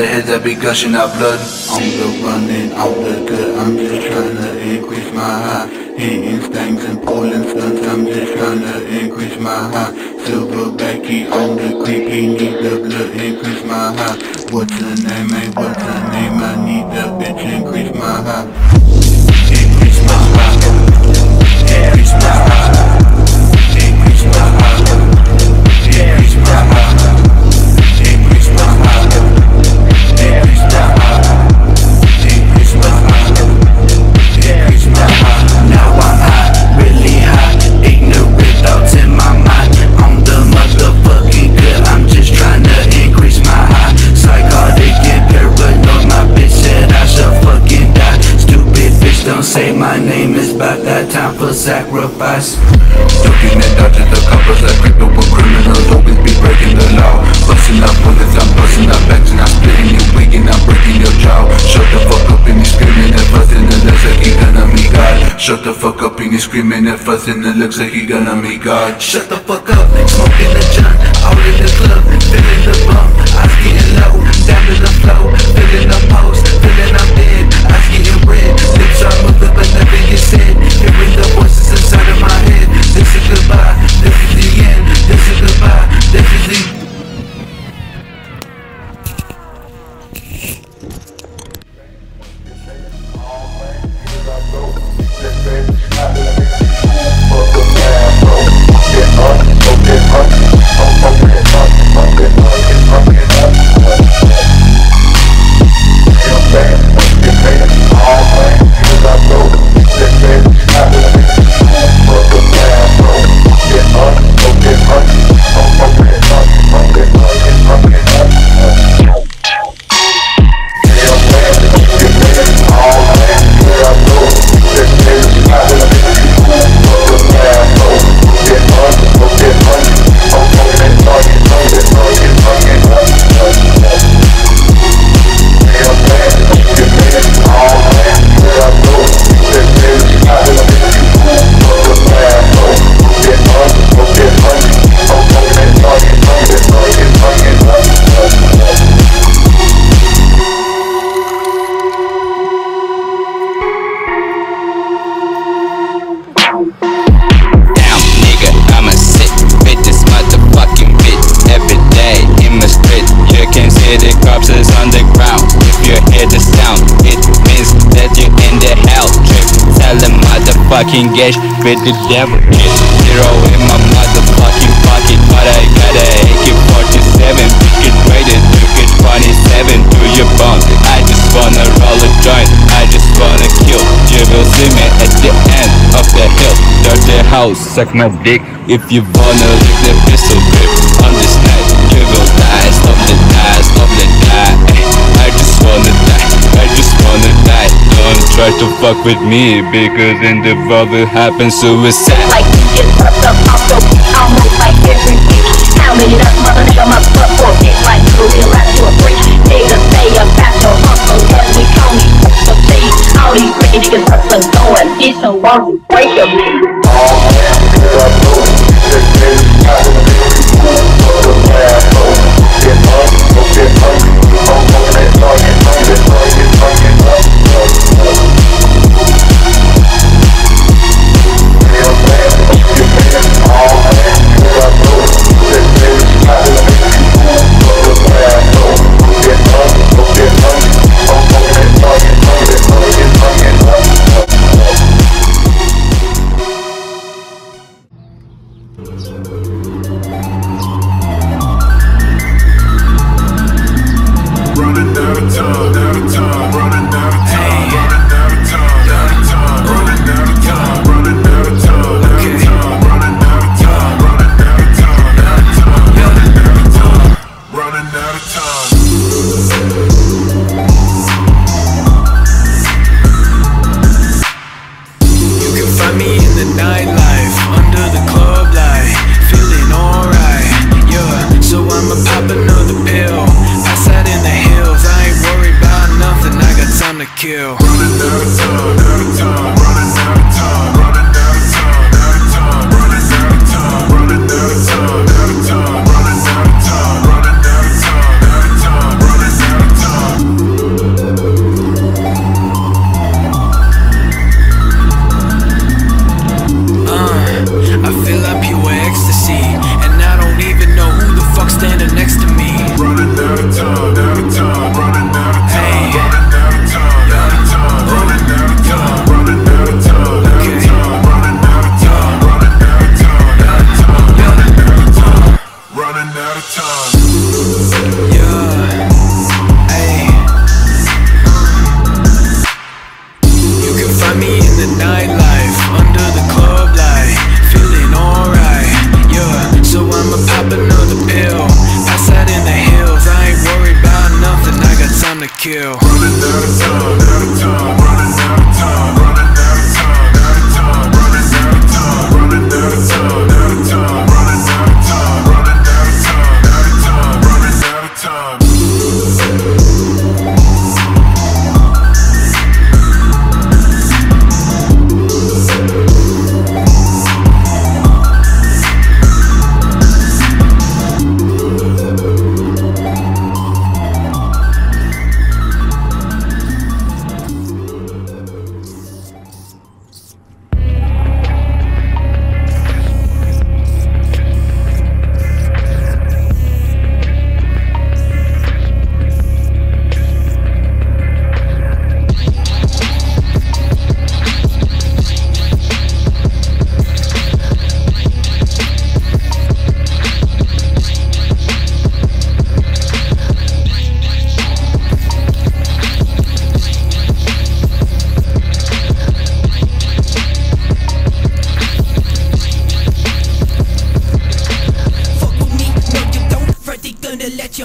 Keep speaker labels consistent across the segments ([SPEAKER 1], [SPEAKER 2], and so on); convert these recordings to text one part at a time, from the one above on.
[SPEAKER 1] that be gushing out blood. I'm the running, I'm the good, I'm just trying to increase my high. Hitting stangs and pulling stunts, I'm just trying to increase my high. Silverback, he on the creep, he need the blood, increase my high. What's the name, hey, what's the name? I'm and I'm splitting your wig and I'm breaking your jaw. Shut the fuck up and you screaming and fussing. It looks like you gonna meet God. Shut the fuck up and you screaming and fussing. It looks like you gonna meet God. Shut the fuck up, smoking the junk. All in the club, feeling the bump. Eyes getting low, down to the flow. Feeling the
[SPEAKER 2] motherfucking gash with the devil kiss. Zero in my motherfucking pocket, but I got a AK-47. Bitch, get ready to get 27 to your bones. I just wanna roll a joint. I just wanna kill. You will see me at the end of the hill. Dirty house, suck my dick if you wanna lick the pistol Don't try to fuck with me because in the world will happen suicide.
[SPEAKER 3] like you get up off the almost like every week. Pounding it up, mother nigga, my butt for it like you real rap to a freak. Nigga, say about your hustle, cause we call me the thief. All these pretty niggas hustling, going, it's so wrong, you break them.
[SPEAKER 4] Running out of time, out of time, running out of time, running out of time, out of time, running out of time, running out of time, out of time, running out of time, running out of time, running out of time, out of time. Q.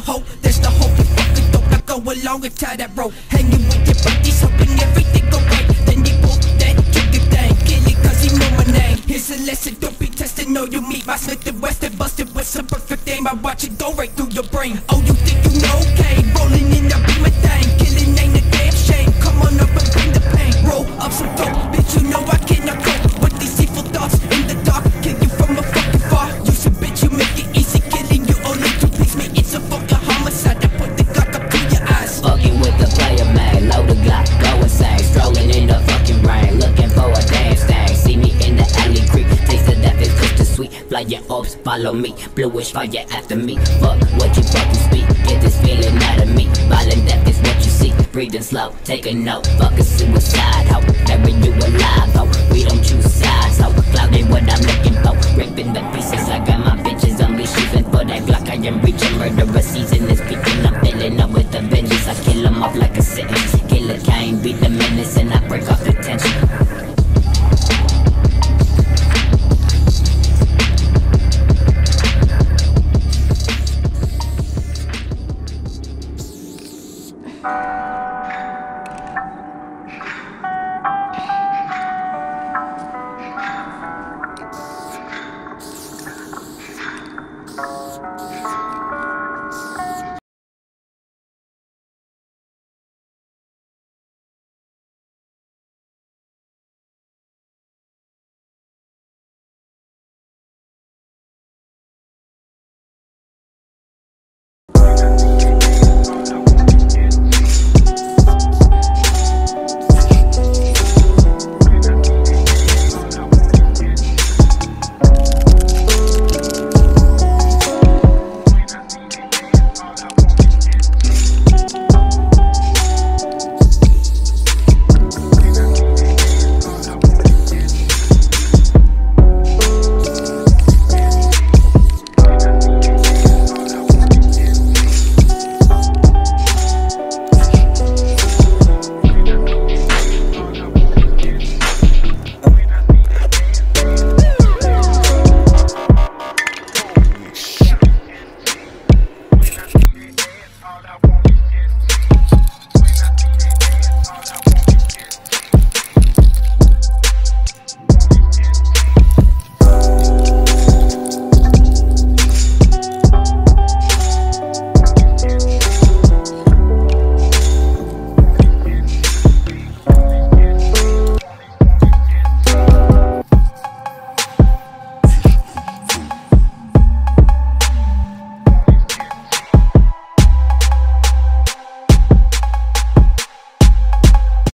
[SPEAKER 5] hoe. That's the whole fucking dope. I go along and tie that rope. Hanging with your buddies, hoping everything go right. Then he pull that trigger thing. Kill it cause he know my name. Here's a lesson, don't be testing. No, you meet my Smith and Wesson. Busted with some perfect aim. I watch it go right through your brain. Oh, you think you know? Okay, rolling in the beam
[SPEAKER 6] orbs, follow me, bluish fire after me. Fuck what you fucking speak, get this feeling out of me. Violent death is what you see, breathing slow, take a note. Fuck a suicide, ho, bury you alive, ho. We don't choose sides, ho. Clouding what I'm looking for, ripping the pieces. I got my bitches unleashed, even for that Glock. I am reaching, murder